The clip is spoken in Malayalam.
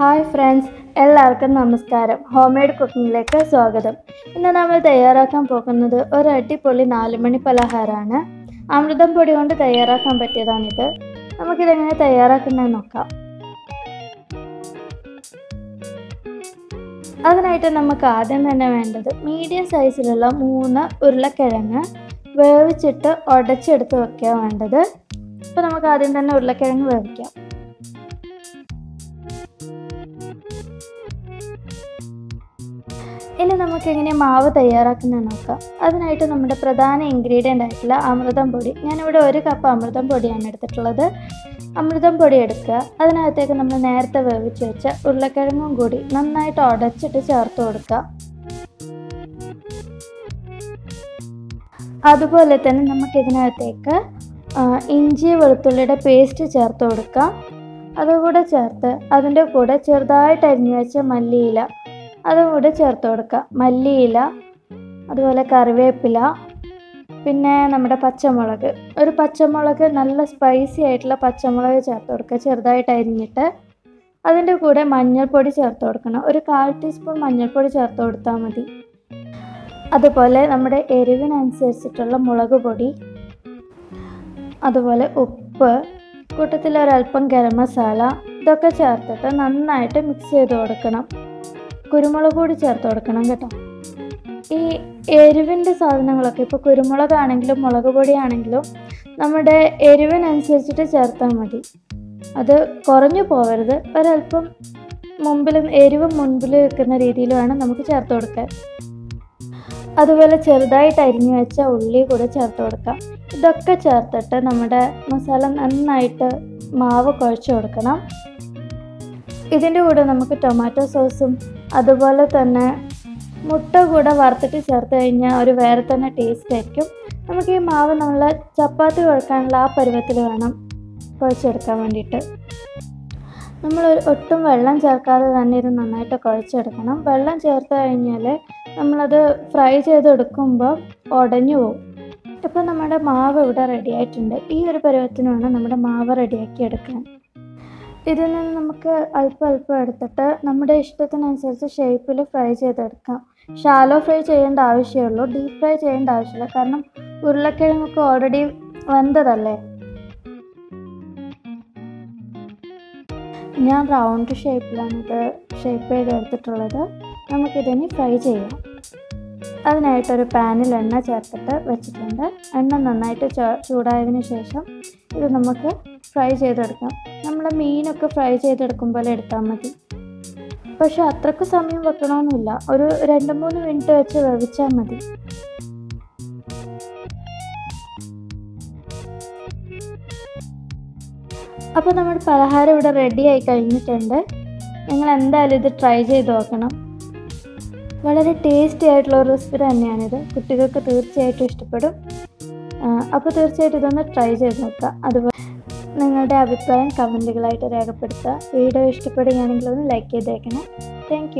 ഹായ് ഫ്രണ്ട്സ് എല്ലാവർക്കും നമസ്കാരം. ഹോം മെയ്ഡ് കുക്കിങ്ങിലേക്ക് സ്വാഗതം. ഇന്ന് നമ്മൾ തയ്യാറാക്കാൻ പോകുന്നത് ഒരു അടിപൊളി നാലുമണി പലഹാരമാണ്. അമൃതം പൊടി കൊണ്ട് തയ്യാറാക്കാൻ പറ്റിയതാണിത്. നമുക്കിതെങ്ങനെ തയ്യാറാക്കുന്നത് നോക്കാം. അതിനായിട്ട് നമുക്ക് ആദ്യം തന്നെ വേണ്ടത് മീഡിയം സൈസിലുള്ള മൂന്ന് ഉരുളക്കിഴങ്ങ് വേവിച്ചിട്ട് ഉടച്ചെടുത്ത് വെക്കുക വേണ്ടത്. അപ്പോൾ നമുക്ക് ആദ്യം തന്നെ ഉരുളക്കിഴങ്ങ് വേവിക്കാം. ഇനി നമുക്ക് എങ്ങനെ മാവ് തയ്യാറാക്കുന്നത് നോക്കാം. അതിനായിട്ട് നമ്മുടെ പ്രധാന ഇൻഗ്രീഡിയന്റ് ആയിട്ടുള്ള അമൃതം പൊടി. ഞാനിവിടെ ഒരു കപ്പ് അമൃതം പൊടിയാണ് എടുത്തിട്ടുള്ളത്. അമൃതം പൊടി എടുക്കുക. അതിനകത്തേക്ക് നമ്മൾ നേരത്തെ വേവിച്ച് വെച്ച ഉരുളക്കിഴങ്ങും കൂടി നന്നായിട്ട് ഉടച്ചിട്ട് ചേർത്ത് കൊടുക്കുക. അതുപോലെ തന്നെ നമുക്ക് ഇതിനകത്തേക്ക് ഇഞ്ചി വെളുത്തുള്ളിയുടെ പേസ്റ്റ് ചേർത്ത് കൊടുക്കാം. അതുകൂടെ ചേർത്ത് അതിന്റെ കൂടെ ചെറുതായിട്ട് അരിഞ്ഞു വെച്ച മല്ലിയില അതും കൂടെ ചേർത്ത് കൊടുക്കുക. മല്ലിയില അതുപോലെ കറിവേപ്പില പിന്നെ നമ്മുടെ പച്ചമുളക്. ഒരു പച്ചമുളക് നല്ല സ്പൈസി ആയിട്ടുള്ള പച്ചമുളക് ചേർത്ത് കൊടുക്കുക. ചെറുതായിട്ട് അരിഞ്ഞിട്ട് അതിന്റെ കൂടെ മഞ്ഞൾപ്പൊടി ചേർത്ത് കൊടുക്കണം. ഒരു കാൽ ടീസ്പൂൺ മഞ്ഞൾപ്പൊടി ചേർത്ത് കൊടുത്താൽ മതി. അതുപോലെ നമ്മുടെ എരിവിനനുസരിച്ചിട്ടുള്ള മുളക് പൊടി അതുപോലെ ഉപ്പ് കൂട്ടത്തിൽ ഒരല്പം ഗരം മസാല ഇതൊക്കെ ചേർത്തിട്ട് നന്നായിട്ട് മിക്സ് ചെയ്ത് കൊടുക്കണം. കുരുമുളക് കൂടി ചേർത്ത് കൊടുക്കണം കേട്ടോ. ഈ എരിവിന്റെ സാധനങ്ങളൊക്കെ ഇപ്പോൾ കുരുമുളകാണെങ്കിലും മുളക് പൊടിയാണെങ്കിലും നമ്മുടെ എരിവിനനുസരിച്ചിട്ട് ചേർത്താൽ മതി. അത് കുറഞ്ഞു പോകരുത് ഒരല്പം മുമ്പിൽ എരിവ് മുൻപിൽ വെക്കുന്ന രീതിയിൽ വേണം നമുക്ക് ചേർത്ത് കൊടുക്കാൻ. അതുപോലെ ചെറുതായിട്ട് അരിഞ്ഞു വെച്ച ഉള്ളി കൂടെ ചേർത്ത് കൊടുക്കാം. ഇതൊക്കെ ചേർത്തിട്ട് നമ്മുടെ മസാല നന്നായിട്ട് മാവ് കുഴച്ച് കൊടുക്കണം. ഇതിന്റെ കൂടെ നമുക്ക് ടൊമാറ്റോ സോസും അതുപോലെ തന്നെ മുട്ട കൂടെ വറുത്തിട്ട് ചേർത്ത് കഴിഞ്ഞാൽ ഒരു വേറെ തന്നെ ടേസ്റ്റ് ആയിരിക്കും. നമുക്ക് ഈ മാവ് നമ്മൾ ചപ്പാത്തി കുഴക്കാനുള്ള ആ പരുവത്തിൽ വേണം കുഴച്ചെടുക്കാൻ വേണ്ടിയിട്ട്. നമ്മൾ ഒട്ടും വെള്ളം ചേർക്കാതെ തന്നെ ഇത് നന്നായിട്ട് കുഴച്ചെടുക്കണം. വെള്ളം ചേർത്ത് കഴിഞ്ഞാൽ നമ്മളത് ഫ്രൈ ചെയ്തെടുക്കുമ്പോൾ ഉടഞ്ഞു പോകും ഇപ്പോൾ നമ്മുടെ മാവ് ഇവിടെ റെഡി ആയിട്ടുണ്ട്. ഈ ഒരു പരുവത്തിന് വേണം നമ്മുടെ മാവ് റെഡിയാക്കി എടുക്കാൻ. ഇതിൽ നിന്ന് നമുക്ക് അല്പം അല്പം എടുത്തിട്ട് നമ്മുടെ ഇഷ്ടത്തിനനുസരിച്ച് ഷേപ്പിൽ ഫ്രൈ ചെയ്തെടുക്കാം. ഷാലോ ഫ്രൈ ചെയ്യേണ്ട ആവശ്യമുള്ളൂ. ഡീപ്പ് ഫ്രൈ ചെയ്യേണ്ട ആവശ്യമില്ല. കാരണം ഉരുളക്കിഴങ്ങൊക്കെ ഓൾറെഡി വെന്തതല്ലേ? ഞാൻ റൗണ്ട് ഷേപ്പിലാണ് ഇത് ഷേപ്പ് ചെയ്തെടുത്തിട്ടുള്ളത്. നമുക്കിതിനെ ഫ്രൈ ചെയ്യാം. അതിനായിട്ടൊരു പാനിൽ എണ്ണ ചേർത്തിട്ട് വെച്ചിട്ടുണ്ട്. എണ്ണ നന്നായിട്ട് ചൂടായതിന് ശേഷം ഇത് നമുക്ക് ഫ്രൈ ചെയ്തെടുക്കാം. നമ്മൾ മീനൊക്കെ ഫ്രൈ ചെയ്തെടുക്കും പോലെ എടുത്താൽ മതി. പക്ഷെ അത്രയ്ക്ക് സമയം വെക്കണമെന്നില്ല ഒരു രണ്ട് മൂന്ന് മിനിറ്റ് വെച്ച് വേവിച്ചാൽ മതി. അപ്പോൾ നമ്മുടെ പലഹാരം ഇവിടെ റെഡി ആയി കഴിഞ്ഞിട്ടുണ്ട്. നിങ്ങൾ എന്തായാലും ഇത് ട്രൈ ചെയ്ത് നോക്കണം. വളരെ ടേസ്റ്റി ആയിട്ടുള്ള ഒരു റെസിപ്പി തന്നെയാണിത്. കുട്ടികൾക്ക് തീർച്ചയായിട്ടും ഇഷ്ടപ്പെടും. അപ്പോൾ തീർച്ചയായിട്ടും ഇതൊന്ന് ട്രൈ ചെയ്ത് നോക്കുക. അതുപോലെ നിങ്ങളുടെ അഭിപ്രായം കമന്റുകളായിട്ട് രേഖപ്പെടുത്തുക. വീഡിയോ ഇഷ്ടപ്പെടുകയാണെങ്കിൽ ഒന്ന് ലൈക്ക് ചെയ്തേക്കണം. താങ്ക്